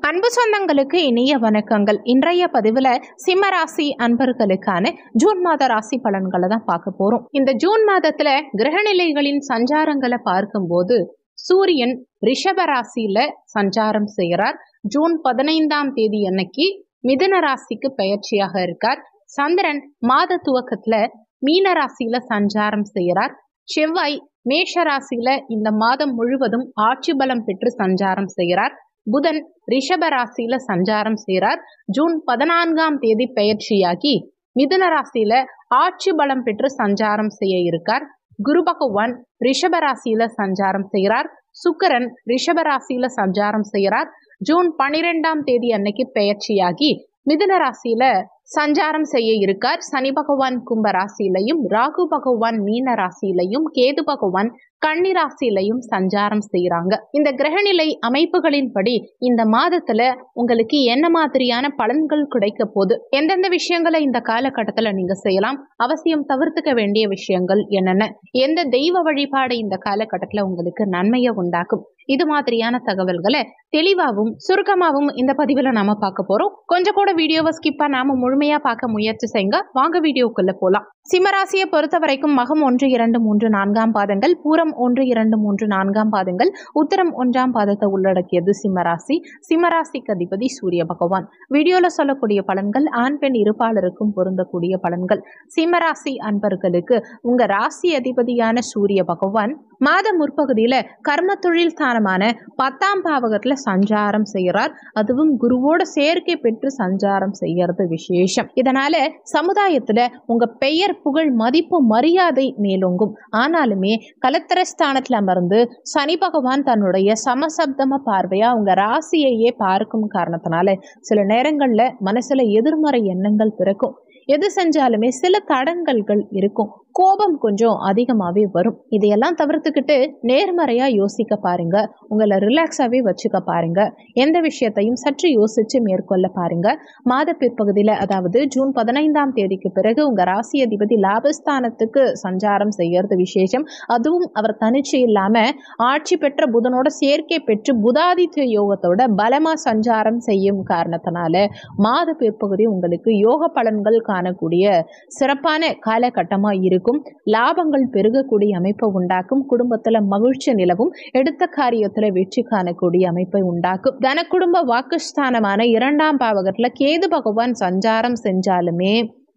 அன்பு சொந்தங்களுக்கு இனிய வணக்கங்கள். இன்றைய பதிவில் சிம்மராசி அன்பர்களுக்கான ஜூன் மாத ராசி பலன்களை தான் பார்க்க போறோம். இந்த ஜூன் மாதத்துல கிரகநிலைகளின் சஞ்சாரங்களை பார்க்கும்போது சூரியன் ரிஷப ராசியில சஞ்சாரம் செய்கிறார். ஜூன் பதினைந்தாம் தேதி அன்னைக்கு மிதுன ராசிக்கு பயிற்சியாக இருக்கார். சந்திரன் மாத துவக்கத்துல மீன ராசியில சஞ்சாரம் செய்கிறார். செவ்வாய் மேஷ ராசியில இந்த மாதம் முழுவதும் ஆட்சி பலம் பெற்று சஞ்சாரம் செய்கிறார். புதன் ரிஷப ராசியில சஞ்சாரம் செய்கிறார் ஜூன் பதினான்காம் தேதி பெயர்ச்சியாகி மிதுன ராசியில ஆட்சி பலம் பெற்று சஞ்சாரம் செய்ய இருக்கார். குரு பகவான் ரிஷப ராசியில சஞ்சாரம் செய்கிறார். சுக்கரன் ரிஷப ராசியில சஞ்சாரம் செய்கிறார். ஜூன் பனிரெண்டாம் தேதி அன்னைக்கு பெயர்ச்சியாகி மிதுன ராசியில சஞ்சாரம் செய்ய இருக்கார். சனி பகவான் கும்ப ராசியிலையும் ராகு பகவான் மீன ராசியிலையும் கேது பகவான் கன்னி ராசியிலையும் சஞ்சாரம் செய்யறாங்க இந்த கிரகநிலை அமைப்புகளின்படி இந்த மாதத்துல உங்களுக்கு என்ன மாதிரியான பலன்கள் கிடைக்க போகுது? எந்தெந்த விஷயங்களை இந்த காலகட்டத்துல நீங்க செய்யலாம்? அவசியம் தவிர்த்துக்க வேண்டிய விஷயங்கள் என்னென்ன? எந்த தெய்வ வழிபாடு இந்த காலகட்டத்துல உங்களுக்கு நன்மையை உண்டாக்கும்? இது மாதிரியான தகவல்களை தெளிவாகவும் சுருக்கமாகவும் இந்த பதிவில் நாம பார்க்க போறோம். கொஞ்சம் கூட வீடியோவை நாம முழுவதும் முழுமையா பார்க்க முயற்சி செய்யுங்க. வாங்க வீடியோக்குள்ள போலாம். சிம்மராசியை பொறுத்த வரைக்கும் மகம் ஒன்று இரண்டு மூன்று நான்காம் பாதங்கள் பூரம் ஒன்று இரண்டு மூன்று நான்காம் பாதங்கள் உத்தரம் ஒன்றாம் பாதத்தை உள்ளடக்கியது சிம்மராசி. சிம்மராசிக்கு அதிபதி சூரிய பகவான். வீடியோவில் சொல்லக்கூடிய பலன்கள் ஆண் பெண் இருப்பாளருக்கும் பொருந்தக்கூடிய பலன்கள். சிம்மராசி அன்பர்களுக்கு உங்க ராசி அதிபதியான சூரிய பகவான் மாத முற்பகுதியில கர்ம தொழில் ஸ்தானமான பத்தாம் பாவகத்தில் சஞ்சாரம் செய்கிறார் அதுவும் குருவோட சேர்க்கை பெற்று சஞ்சாரம் செய்யறது விசேஷம். இதனால சமுதாயத்துல உங்க பெயர் புகழ் மதிப்பு மரியாதை மேலோங்கும். ஆனாலுமே கலத்திரஸ்தானத்தில் அமர்ந்து சனி பகவான் தன்னுடைய சமசப்தம பார்வையா அவங்க ராசியையே பார்க்கும் காரணத்தினால சில நேரங்கள்ல மனசுல எதிர்மறை எண்ணங்கள் பிறக்கும். எது செஞ்சாலுமே சில தடங்கல்கள் இருக்கும். கோபம் கொஞ்சம் அதிகமாகவே வரும். இதையெல்லாம் தவிர்த்துக்கிட்டு நேர்மறையாக யோசிக்க பாருங்க. உங்களை ரிலாக்ஸாகவே வச்சுக்க பாருங்க. எந்த விஷயத்தையும் சற்று யோசித்து மேற்கொள்ள பாருங்க. மாத பிற்பகுதியில் அதாவது ஜூன் பதினைந்தாம் தேதிக்கு பிறகு உங்கள் ராசி அதிபதி லாபஸ்தானத்துக்கு சஞ்சாரம் செய்யறது விசேஷம். அதுவும் அவர் தனிச்சு இல்லாமல் ஆட்சி பெற்ற புதனோட சேர்க்கை பெற்று புதாதித்ய யோகத்தோட பலமாக சஞ்சாரம் செய்யும் காரணத்தினால மாத பிற்பகுதி உங்களுக்கு யோக பலன்கள் காணக்கூடிய சிறப்பான காலகட்டமாக இருக்கும் இருக்கும் லாபங்கள் பெருகக்கூடிய அமைப்பை உண்டாக்கும் குடும்பத்துல மகிழ்ச்சி நிலவும் எடுத்த காரியத்துல வெற்றி காணக்கூடிய அமைப்பை உண்டாக்கும். தன குடும்ப வாக்குஸ்தானமான இரண்டாம் பாவகத்துல கேது பகவான் சஞ்சாரம் செஞ்சாலுமே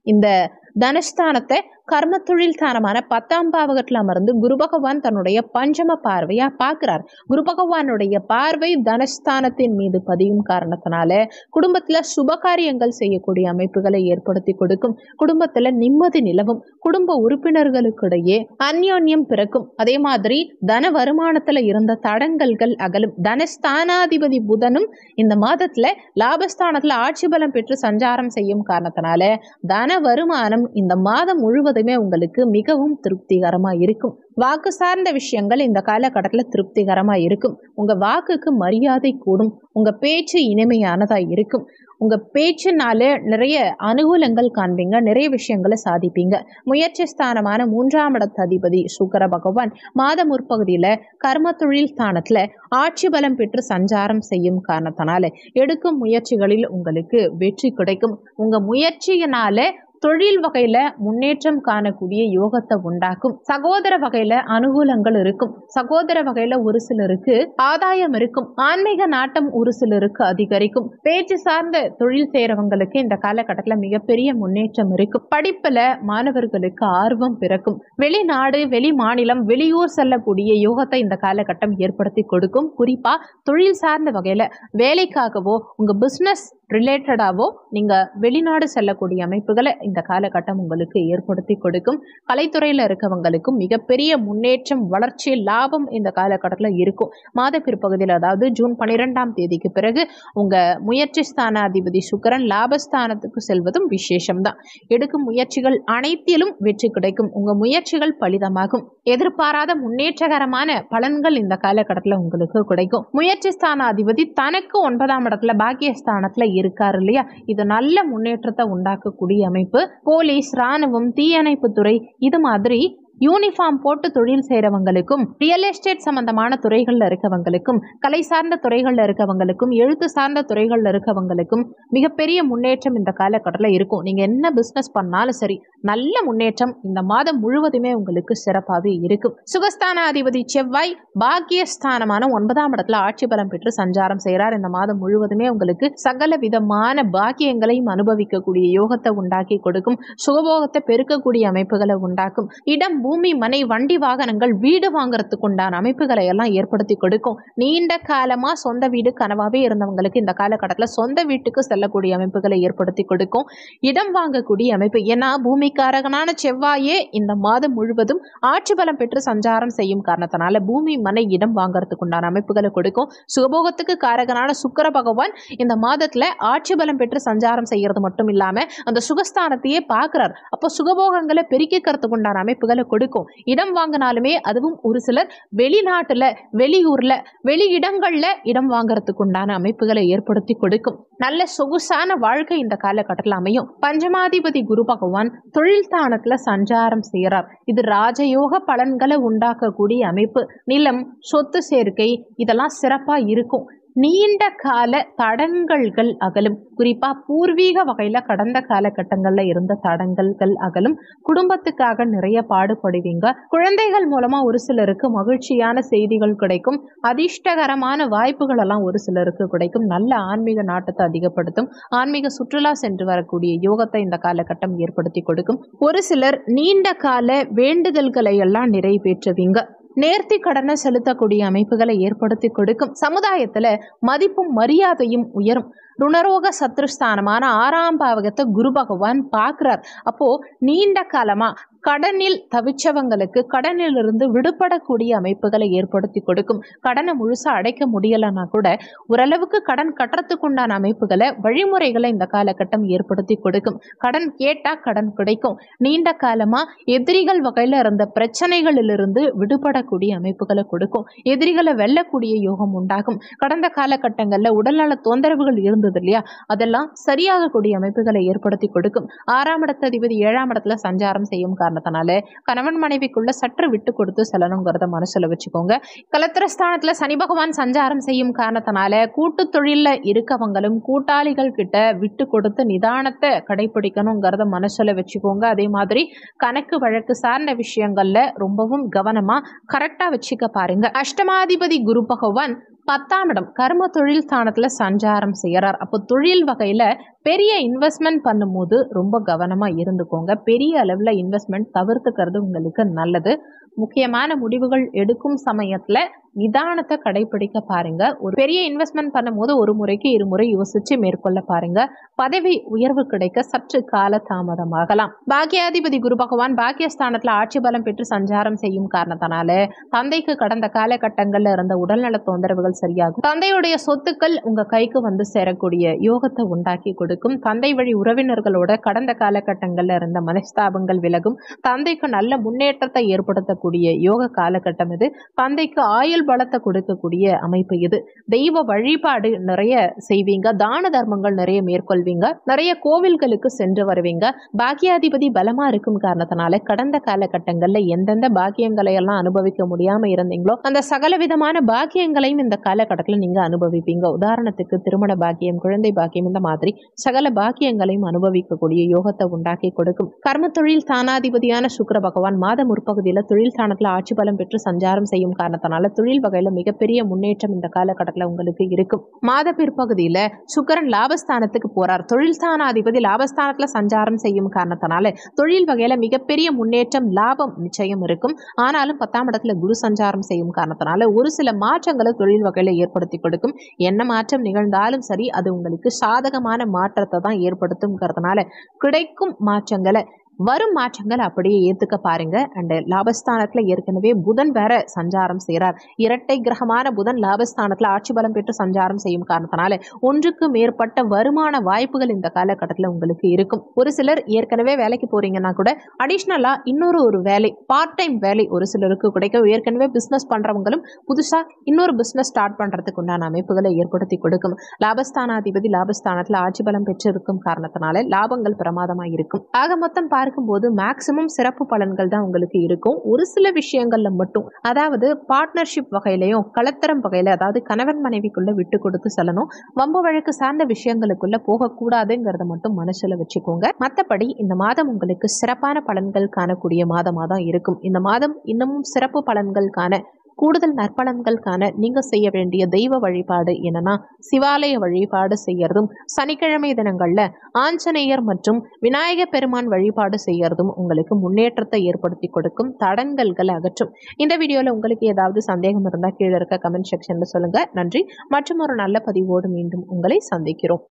இந்த தனஸ்தானத்தை கர்ம தொழில் ஸ்தானமான பத்தாம் பாவகத்தில் அமர்ந்து குரு பகவான் தன்னுடைய பஞ்சம பார்வையா பார்க்கிறார். குரு பகவானுடைய பார்வை தனஸ்தானத்தின் மீது பதியும் காரணத்தினால குடும்பத்துல சுப காரியங்கள் செய்யக்கூடிய அமைப்புகளை ஏற்படுத்தி கொடுக்கும். குடும்பத்துல நிம்மதி நிலவும். குடும்ப உறுப்பினர்களுக்கிடையே அந்யோன்யம் பிறக்கும். அதே மாதிரி தன வருமானத்துல இருந்த தடங்கல்கள் அகலும். தனஸ்தானாதிபதி புதனும் இந்த மாதத்துல லாபஸ்தானத்துல ஆட்சி பலம் பெற்று சஞ்சாரம் செய்யும் காரணத்தினால தன வருமானம் இந்த மாதம் முழுவதுமே உங்களுக்கு மிகவும் திருப்திகரமாக இருக்கும். வாக்கு சார்ந்த விஷயங்கள் இந்த காலகட்டத்தில் திருப்திகரமாக இருக்கும். உங்கள் வாக்குக்கு மரியாதை கூடும். உங்கள் பேச்சு இனிமையானதாக இருக்கும். உங்கள் பேச்சுனால நிறைய அனுகூலங்கள் காண்பீங்க. நிறைய விஷயங்களை சாதிப்பீங்க. முயற்சி ஸ்தானமான மூன்றாம் இடத்து அதிபதி சுக்கர பகவான் மாத முற்பகுதியில் கர்ம தொழில் ஸ்தானத்தில் ஆட்சி பலம் பெற்று சஞ்சாரம் செய்யும் காரணத்தினால எடுக்கும் முயற்சிகளில் உங்களுக்கு வெற்றி கிடைக்கும். உங்கள் முயற்சியினால தொழில் வகையில முன்னேற்றம் காணக்கூடிய யோகத்தை உண்டாக்கும். சகோதர வகையில அனுகூலங்கள் இருக்கும். சகோதர வகையில ஒரு சிலருக்கு ஆதாயம் இருக்கும். ஆன்மீக நாட்டம் ஒரு சிலருக்கு அதிகரிக்கும். பேச்சு சார்ந்த தொழில் செய்யறவங்களுக்கு இந்த காலகட்டத்தில் மிகப்பெரிய முன்னேற்றம் இருக்கும். படிப்புல மாணவர்களுக்கு ஆர்வம் பிறக்கும். வெளிநாடு வெளி மாநிலம் வெளியூர் செல்லக்கூடிய யோகத்தை இந்த காலகட்டம் ஏற்படுத்தி கொடுக்கும். குறிப்பா தொழில் சார்ந்த வகையில வேலைக்காகவோ உங்க பிசினஸ் ரிலேட்டடாவோ நீங்கள் வெளிநாடு செல்லக்கூடிய அமைப்புகளை இந்த காலகட்டம் உங்களுக்கு ஏற்படுத்தி கொடுக்கும். கலைத்துறையில் இருக்கவங்களுக்கும் மிகப்பெரிய முன்னேற்றம் வளர்ச்சி லாபம் இந்த காலகட்டத்தில் இருக்கும். மாத பிற்பகுதியில் அதாவது ஜூன் பன்னிரெண்டாம் தேதிக்கு பிறகு உங்கள் முயற்சி ஸ்தானாதிபதி சுக்கரன் லாபஸ்தானத்துக்கு செல்வதும் விசேஷம்தான். எடுக்கும் முயற்சிகள் அனைத்திலும் வெற்றி கிடைக்கும். உங்கள் முயற்சிகள் பலிதமாகும். எதிர்பாராத முன்னேற்றகரமான பலன்கள் இந்த காலகட்டத்தில் உங்களுக்கு கிடைக்கும். முயற்சி ஸ்தானாதிபதி தனக்கு ஒன்பதாம் இடத்துல பாக்கியஸ்தானத்தில் இருக்காரு இல்லையா? இது நல்ல முன்னேற்றத்தை உண்டாக்கக்கூடிய அமைப்பு. போலீஸ் ராணுவம் தீயணைப்புத்துறை இது மாதிரி யூனிஃபார்ம் போட்டு தொழில் செய்கிறவங்களுக்கும் ரியல் எஸ்டேட் சம்பந்தமான துறைகளில் இருக்கவங்களுக்கும் கலை சார்ந்த துறைகளில் இருக்கவங்களுக்கும் எழுத்து சார்ந்த துறைகளில் இருக்கவங்களுக்கும் மிகப்பெரிய முன்னேற்றம் இந்த காலகட்டத்தில் இருக்கும். நீங்கள் என்ன பிஸ்னஸ் பண்ணாலும் சரி நல்ல முன்னேற்றம் இந்த மாதம் முழுவதுமே உங்களுக்கு சிறப்பாகவே இருக்கும். சுகஸ்தானாதிபதி செவ்வாய் பாக்கியஸ்தானமான ஒன்பதாம் இடத்துல ஆட்சி பலம் பெற்று சஞ்சாரம் செய்கிறார் இந்த மாதம் முழுவதுமே உங்களுக்கு சகல விதமான பாக்கியங்களையும் அனுபவிக்கக்கூடிய யோகத்தை உண்டாக்கி கொடுக்கும். சுகபோகத்தை பெருக்கக்கூடிய அமைப்புகளை உண்டாக்கும். இடம் பூமி மனை வண்டி வாகனங்கள் வீடு வாங்குறதுக்கு உண்டான அமைப்புகளை எல்லாம் ஏற்படுத்தி கொடுக்கும். நீண்ட காலமா சொந்த வீடு கனவாவே இருந்தவங்களுக்கு இந்த காலகட்டத்தில் சொந்த வீட்டுக்கு செல்லக்கூடிய அமைப்புகளை ஏற்படுத்தி கொடுக்கும். இடம் வாங்கக்கூடிய அமைப்பு. ஏன்னா பூமிக்காரகனான செவ்வாயே இந்த மாதம் முழுவதும் ஆட்சி பலம் பெற்று சஞ்சாரம் செய்யும் காரணத்தினால பூமி மனை இடம் வாங்குறதுக்கு உண்டான அமைப்புகளை கொடுக்கும். சுகபோகத்துக்கு காரகனான சுக்கர பகவான் இந்த மாதத்துல ஆட்சி பலம் பெற்று சஞ்சாரம் செய்யறது மட்டும் இல்லாம அந்த சுகஸ்தானத்தையே பார்க்குறார். அப்போ சுகபோகங்களை பெருக்கிக்கிறதுக்கு உண்டான அமைப்புகளை கொடுக்கும். இடம் வாங்கினாலுமே அதுவும் ஒரு சிலர் வெளிநாட்டில் வெளியூர்ல வெளி இடங்கள்ல இடம் வாங்குறதுக்கு உண்டான அமைப்புகளை ஏற்படுத்தி கொடுக்கும். நல்ல சொகுசான வாழ்க்கை இந்த காலகட்டத்தில் அமையும். பஞ்சமாதிபதி குரு பகவான் தொழில் ஸ்தானத்தில் சஞ்சாரம் செய்கிறார் இது ராஜயோக பலன்களை உண்டாக்கக்கூடிய அமைப்பு. நிலம் சொத்து சேர்க்கை இதெல்லாம் சிறப்பாக இருக்கும். நீண்ட கால தடங்கல்கள் அகலும். குறிப்பா பூர்வீக வகையில கடந்த காலகட்டங்கள்ல இருந்த தடங்கல்கள் அகலும். குடும்பத்துக்காக நிறைய பாடுபடுவீங்க. குழந்தைகள் மூலமா ஒரு சிலருக்கு மகிழ்ச்சியான செய்திகள் கிடைக்கும். அதிர்ஷ்டகரமான வாய்ப்புகள் எல்லாம் ஒரு சிலருக்கு கிடைக்கும். நல்ல ஆன்மீக நாட்டத்தை அதிகப்படுத்தும். ஆன்மீக சுற்றுலா சென்று வரக்கூடிய யோகத்தை இந்த காலகட்டம் ஏற்படுத்தி கொடுக்கும். ஒரு சிலர் நீண்ட கால வேண்டுதல்களை எல்லாம் நிறைவேற்றுவீங்க. நேர்த்தி கடனை செலுத்தக்கூடிய அமைப்புகளை ஏற்படுத்தி கொடுக்கும். சமுதாயத்துல மதிப்பும் மரியாதையும் உயரும். ருணரோக சத்ருஸ்தானமான ஆறாம் பாவகத்தை குரு பகவான் பார்க்குறார். அப்போ நீண்ட காலமா கடனில் தவிச்சவங்களுக்கு கடனிலிருந்து விடுபடக்கூடிய அமைப்புகளை ஏற்படுத்தி கொடுக்கும். கடனை முழுசா அடைக்க முடியலைன்னா கூட ஓரளவுக்கு கடன் கட்டுறதுக்கு உண்டான அமைப்புகளை வழிமுறைகளை இந்த காலகட்டம் ஏற்படுத்தி கொடுக்கும். கடன் கேட்டா கடன் கிடைக்கும். நீண்ட காலமா எதிரிகள் வகையில இருந்த பிரச்சனைகளிலிருந்து விடுபடக்கூடிய அமைப்புகளை கொடுக்கும். எதிரிகளை வெல்லக்கூடிய யோகம் உண்டாகும். கடந்த காலகட்டங்கள்ல உடல்நல தொந்தரவுகள் இருந்தது இல்லையா அதெல்லாம் சரியாகக்கூடிய அமைப்புகளை ஏற்படுத்தி கொடுக்கும். ஆறாம் இடத்த அதிபதி ஏழாம் இடத்துல சஞ்சாரம் செய்யும் காரணத்தினால கணவன் மனைவிக்குள்ள சற்று விட்டு கொடுத்து செல்லணுங்கிறத மனசுல வச்சுக்கோங்க. கலத்திரஸ்தானத்துல சனி பகவான் சஞ்சாரம் செய்யும் காரணத்தினால கூட்டு தொழில்ல இருக்கவங்களும் கூட்டாளிகள் கிட்ட விட்டு கொடுத்து நிதானத்தை கடைபிடிக்கணுங்கிறத மனசுல வச்சுக்கோங்க. அதே மாதிரி கணக்கு வழக்கு சார்ந்த விஷயங்கள்ல ரொம்பவும் கவனமா கரெக்டா வச்சுக்க பாருங்க. அஷ்டமாதிபதி குரு பகவான் பத்தாம் இடம் கர்ம தொழில் ஸ்தானத்துல சஞ்சாரம் செய்யறார். அப்போ தொழில் வகையில பெரிய இன்வெஸ்ட்மெண்ட் பண்ணும்போது ரொம்ப கவனமா இருந்துக்கோங்க. பெரிய அளவுல இன்வெஸ்ட்மெண்ட் தவிர்த்துக்கிறது உங்களுக்கு நல்லது. முக்கியமான முடிவுகள் எடுக்கும் சமயத்துல நிதானத்தை கடைபிடிக்க பாருங்க. ஒரு பெரிய இன்வெஸ்ட்மெண்ட் பண்ணும்போது ஒரு முறைக்கு இருமுறை யோசிச்சு மேற்கொள்ள பாருங்க. பதவி உயர்வு கிடைக்க சற்று கால தாமதமாகலாம். பாக்கியாதிபதி குரு பகவான் பாக்கியஸ்தானத்துல ஆட்சி பலம் பெற்று சஞ்சாரம் செய்யும் காரணத்தினால தந்தைக்கு கடந்த காலகட்டங்கள்ல இருந்த உடல்நல தொந்தரவுகள் சரியாகும். தந்தையுடைய சொத்துக்கள் உங்க கைக்கு வந்து சேரக்கூடிய யோகத்தை உண்டாக்கி கொடுக்கும். தந்தை வழி உறவினர்களோட கடந்த காலகட்டங்கள்ல இருந்த மனஸ்தாபங்கள் விலகும். தந்தைக்கு நல்ல முன்னேற்றத்தை ஏற்படுத்தக்கூடிய யோக காலகட்டம் இது. தந்தைக்கு ஆயுள் பலத்தை கொடுக்கக்கூடிய அமைப்பு இது. தெய்வ வழிபாடு நிறைய செய்வீங்க. தான தர்மங்கள் நிறைய மேற்கொள்வீங்க. நிறைய கோவில்களுக்கு சென்று வருவீங்க. பாக்கியாதிபதி பலமா இருக்கும் காரணத்தினால கடந்த காலகட்டங்கள்ல எந்தெந்த பாக்கியங்களை எல்லாம் அனுபவிக்க முடியாம இருந்தீங்களோ அந்த சகல விதமான பாக்கியங்களையும் இந்த காலகட்டத்தில் நீங்க அனுபவிப்பீங்க. உதாரணத்துக்கு திருமண பாக்கியம் குழந்தை பாக்கியம் இந்த மாதிரி சகல பாக்கியங்களையும் அனுபவிக்கக்கூடிய யோகத்தை உண்டாக்கி கொடுக்கும். கர்ம தொழில் தானாதிபதியான சுக்கிர பகவான் மாத முற்பகுதியில தொழில் ஸ்தானத்தில் ஆட்சி பலம் பெற்று சஞ்சாரம் செய்யும் காரணத்தினால தொழில் வகையில மிகப்பெரிய முன்னேற்றம் இந்த காலகட்டத்தில் உங்களுக்கு இருக்கும். மாத பிற்பகுதியில சுக்கரன் லாபஸ்தானத்துக்கு போறார். தொழில் ஸ்தானாதிபதி லாபஸ்தானத்துல சஞ்சாரம் செய்யும் காரணத்தினால தொழில் வகையில மிகப்பெரிய முன்னேற்றம் லாபம் நிச்சயம் இருக்கும். ஆனாலும் பத்தாம் இடத்துல குரு சஞ்சாரம் செய்யும் காரணத்தினால ஒரு சில மாற்றங்களை தொழில் வகையில ஏற்படுத்தி கொடுக்கும். என்ன மாற்றம் நிகழ்ந்தாலும் சரி அது உங்களுக்கு சாதகமான மாற்றத்தை தான் ஏற்படுத்தும்ங்கிறதுனால கிடைக்கும் மாற்றங்களை வரும் மாற்றங்கள் அப்படியே ஏத்துக்க பாருங்க. அண்ட் லாபஸ்தானத்துல ஏற்கனவே புதன் வேற சஞ்சாரம் செய்கிறார் இரட்டை கிரகமான புதன் லாபஸ்தானத்துல ஆட்சி பலம் பெற்று சஞ்சாரம் செய்யும் காரணத்தினால ஒன்றுக்கு மேற்பட்ட வருமான வாய்ப்புகள் இந்த காலகட்டத்தில் உங்களுக்கு இருக்கும். ஒரு சிலர் ஏற்கனவே வேலைக்கு போறீங்கன்னா கூட அடிஷ்னலா இன்னொரு ஒரு வேலை பார்ட் டைம் வேலை ஒரு சிலருக்கு கிடைக்கும் ஏற்கனவே பிசினஸ் பண்றவங்களும் புதுசா இன்னொரு பிசினஸ் ஸ்டார்ட் பண்றதுக்கு உண்டான அமைப்புகளை ஏற்படுத்தி கொடுக்கும். லாபஸ்தானாதிபதி லாபஸ்தானத்துல ஆட்சி பலம் பெற்று இருக்கும் காரணத்தினால லாபங்கள் பிரமாதமாக இருக்கும். ஆக மொத்தம் பாருங்க பார்க்கும்போது மேக்சிமம் சிறப்பு பலன்கள் தான் உங்களுக்கு இருக்கும். ஒரு சில விஷயங்கள்ல மட்டும் அதாவது பார்ட்னர்ஷிப் வகையிலையும் கலத்தரம் வகையில அதாவது கணவன் மனைவிக்குள்ள விட்டு கொடுத்து செல்லணும். வம்பு வழக்கு சார்ந்த விஷயங்களுக்குள்ள போகக்கூடாதுங்கிறத மட்டும் மனசுல வச்சுக்கோங்க. மற்றபடி இந்த மாதம் உங்களுக்கு சிறப்பான பலன்கள் காணக்கூடிய மாதமாக தான் இருக்கும். இந்த மாதம் இன்னமும் சிறப்பு பலன்கள் காண கூடுதல் நற்பலன்கள் காண நீங்க செய்ய வேண்டிய தெய்வ வழிபாடு என்னன்னா சிவாலய வழிபாடு செய்யறதும் சனிக்கிழமை தினங்கள்ல ஆஞ்சநேயர் மற்றும் விநாயக பெருமான் வழிபாடு செய்யறதும் உங்களுக்கு முன்னேற்றத்தை ஏற்படுத்தி கொடுக்கும் தடங்கல்கள் அகற்றும். இந்த வீடியோல உங்களுக்கு ஏதாவது சந்தேகம் இருந்தால் கீழே இருக்க கமெண்ட் செக்ஷன்ல சொல்லுங்க. நன்றி. மற்றும் ஒரு நல்ல பதிவோடு மீண்டும் உங்களை சந்திக்கிறோம்.